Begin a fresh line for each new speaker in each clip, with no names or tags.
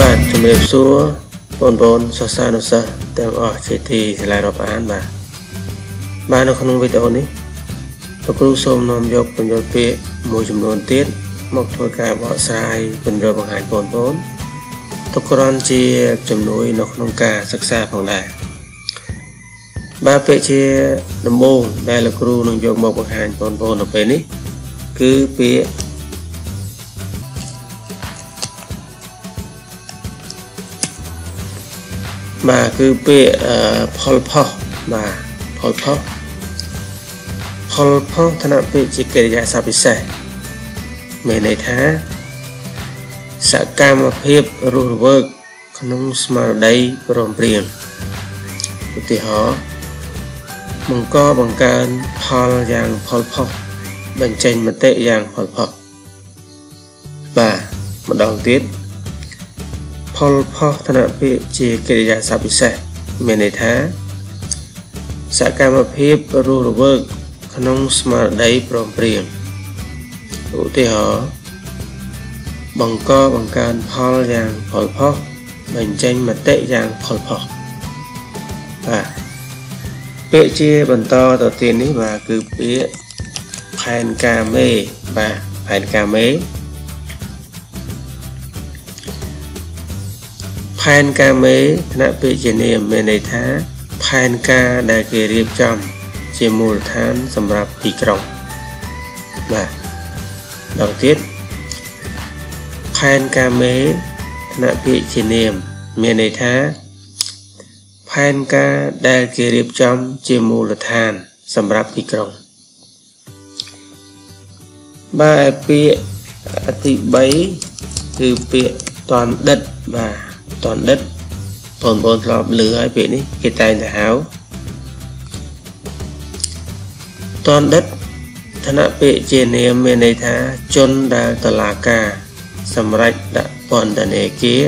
បាទជំរាបសួរបងប្អូនសិស្សានុសិស្សទាំងអស់ជាទីស្រឡាញ់រាប់អានបាទបាទនៅក្នុងវីដេអូនេះលោកគ្រូសូមនាំយកបញ្យលពាក្យមួយចំនួនទៀតមកធ្វើការបកស្រាយបញ្យលបង្ហាញបងប្អូនទុកគ្រាន់ជាជំនួយនៅក្នុងការសិក្សាផងដែរបាទពាក្យជាដំបូងដែលលោកគ្រូនឹងយកមកបង្ហាញបងប្អូននៅពេលនេះគឺពាក្យ បាទគឺពាក្យផលផុសបាទផលផុសផលផុសឋានៈពាក្យជាកិរិយាសព្ទពិសេសមានន័យថាសកម្មភាពរស់រវើកក្នុងស្មារតីព្រមព្រៀងឧទាហរណ៍បង្កបង្កើនផលយ៉ាងផលផុសបញ្ចេញមតិយ៉ាងផលផុសបាទម្ដងទៀត ផលផុសធនពាក្យជាកិរិយាសព្ទពិសេសមានន័យថាសកម្មភាពរស់រវើកក្នុងស្មារតីព្រមព្រៀងឧទាហរណ៍បង្កបង្កើនផលយ៉ាងផលផុសបញ្ចេញមតិយ៉ាងផលផុសបាទពាក្យជាបន្តទៅទៀតនេះបាទគឺពាក្យផែនការមេបាទផែនការមេ ផែនការមេថ្នាក់ពេជ្ជនាមមានន័យថាផែនការដែលគេរៀបចំ ជាមូលដ្ឋានសម្រាប់ទីក្រុងបាទដល់ទៀតផែនការមេថ្នាក់ពេជ្ជនាមមានន័យថាផែនការដែលគេរៀបចំជាមូលដ្ឋាន សម្រាប់ទីក្រុងបាទពាក្យទី3គឺពាក្យតនដិតបាទ តនដិតបងប្អូនធ្លាប់លឺហើយពាក្យនេះគេតែងតែហៅតនដិតឋានៈពាក្យជានាមមានន័យថាជនដែលតឡាការ សម្រាប់ដាក់ពន្ធនាគារ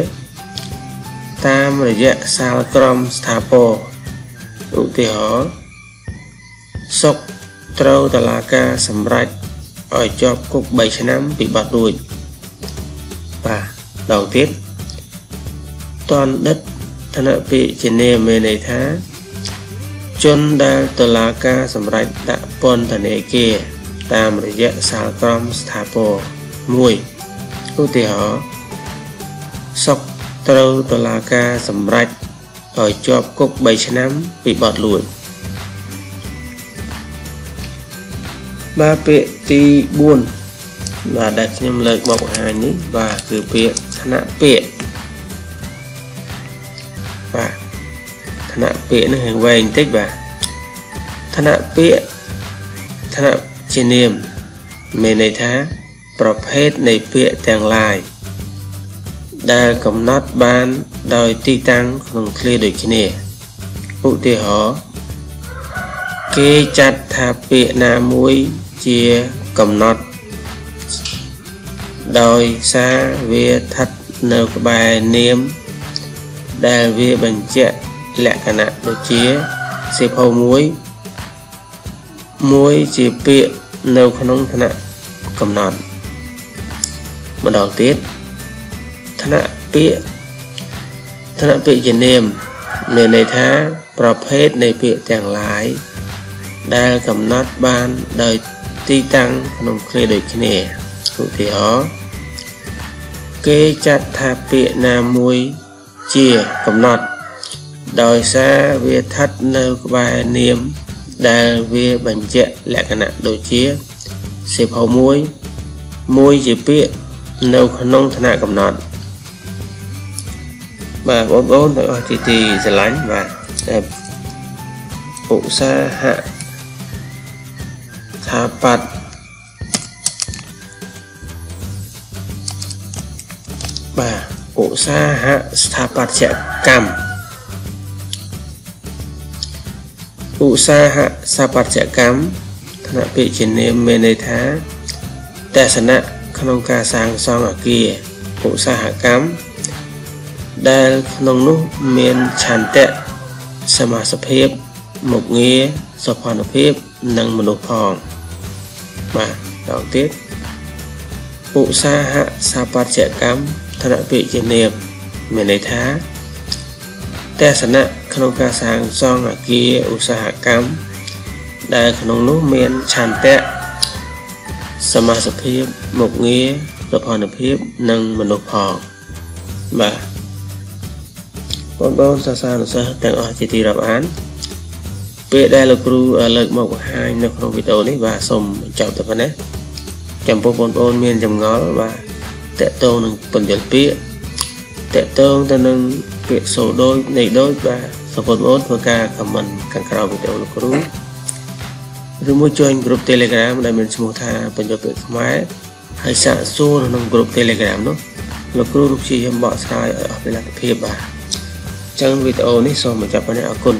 តាមរយៈសាលក្រមស្ថាពរឧទាហរណ៍សុកត្រូវតឡាការសម្រាប់ឲ្យជាប់គុក3ឆ្នាំពីបទលួចបាទដងទៀត តនដិតធនពាក្យជានាមមានន័យថា ជនដែលតឡាការសម្រេចដាក់ពន្ធនាគារតាមរយៈសាលក្រមស្ថាពរ1ឧទាហរណ៍សុកត្រូវតឡាការសម្រេចឲ្យជាប់គុក3ឆ្នាំពីបទលួចបាទពាក្យទី4បាទដែលខ្ញុំលើកមកបង្ហាញនេះបាទគឺពាក្យឋានៈពាក្យ ឋានៈពាក្យនេះហែងវែងបន្តិចបាទឋានៈពាក្យឋានៈជានាមមានន័យថា ប្រភេទនៃពាក្យទាំងឡាយដែលកំណត់បានដោយទីតាំងក្នុងឃ្លាដូចគ្នាឧទាហរណ៍គេចាត់ថាពាក្យណាមួយជាកំណត់ ដោយសារវាស្ថិតនៅក្បែរនាម ដែលវាបញ្ជាក់ លក្ខណៈដូចជាសៀវភៅមួយមួយជាពាក្យនៅក្នុងឋានៈកំណត់ម្ដងទៀតឋានៈពាក្យឋានៈពាក្យជានាមមានន័យថាប្រភេទនៃពាក្យទាំងឡាយដែលកំណត់បានដោយទីតាំងក្នុងឃ្លាដូចគ្នាឧទាហរណ៍គេចាត់ថាពាក្យណាមួយជាកំណត់ ដោយសារវាស្ថិតនៅក្បែរនាម ដែលវាបញ្ជាក់លក្ខណៈដូចជាសៀវភៅមួយមួយជាពាក្យនៅក្នុងឋានៈកំណត់បាទបងប្អូនទាំងអស់ជាទីស្រឡាញ់បាទឧស្សាហៈថាបត្តិបាទឧស្សាហស្ថាបត្យកម្ម ឧស្សាហស្ថាបត្យកម្មឋានៈពាក្យជានាមមានន័យថាទស្សនៈក្នុងការសាងសង់អគារឧស្សាហកម្មដែលក្នុងនោះមានឆន្ទៈសមាសភាពមុខងារសុផានុភាពនិងមនុស្សផងបាទដល់ទៀតឧស្សាហស្ថាបត្យកម្មឋានៈពាក្យជានាមមានន័យថាទស្សនៈ ក្នុងការសាងសង់អគារឧស្សាហកម្មដែលក្នុងនោះមានឆន្ទៈសមាសភាពមុខងារប្រព័ន្ធភាពនិងមនុស្សផងបាទបងប្អូនសាសានុសិស្សទាំងអស់ជាទីរាប់អានពេលដែលលោកគ្រូលើកមកបង្ហាញនៅក្នុងវីដេអូនេះបាទសូមបញ្ចប់តែប៉ុណ្ណេះចំពោះបងប្អូនមានចម្ងល់បាទតកតងនឹងពន្យល់ពាក្យតកតងទៅនឹងពាក្យសូដូចនៃដូចបាទ សូមបងប្អូនធ្វើការខមមិនខាងក្រោមវីដេអូលោកគ្រូឬមួយ join ក្រុម Telegram ដែលមានឈ្មោះថាបញ្យល់ពាក្យខ្មែរហើយសាកសួរនៅក្នុងក្រុម Telegram នោះលោកគ្រូរូបជាខ្ញុំបកស្រាយឲ្យអស់ពីលទ្ធភាពបាទអញ្ចឹងវីដេអូនេះសូមបញ្ចប់ប៉ុណ្ណេះអរគុណ